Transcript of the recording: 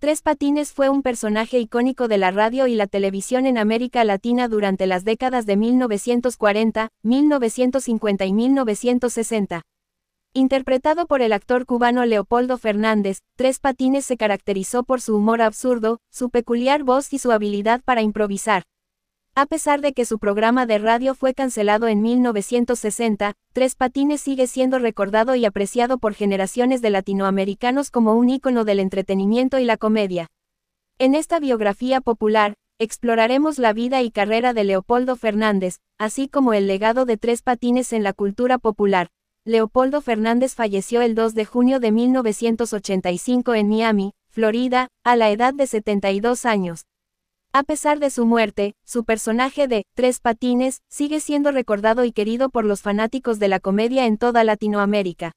Tres Patines fue un personaje icónico de la radio y la televisión en América Latina durante las décadas de 1940, 1950 y 1960. Interpretado por el actor cubano Leopoldo Fernández, Tres Patines se caracterizó por su humor absurdo, su peculiar voz y su habilidad para improvisar. A pesar de que su programa de radio fue cancelado en 1960, Tres Patines sigue siendo recordado y apreciado por generaciones de latinoamericanos como un ícono del entretenimiento y la comedia. En esta biografía popular, exploraremos la vida y carrera de Leopoldo Fernández, así como el legado de Tres Patines en la cultura popular. Leopoldo Fernández falleció el 2 de junio de 1985 en Miami, Florida, a la edad de 72 años. A pesar de su muerte, su personaje de Tres Patines sigue siendo recordado y querido por los fanáticos de la comedia en toda Latinoamérica.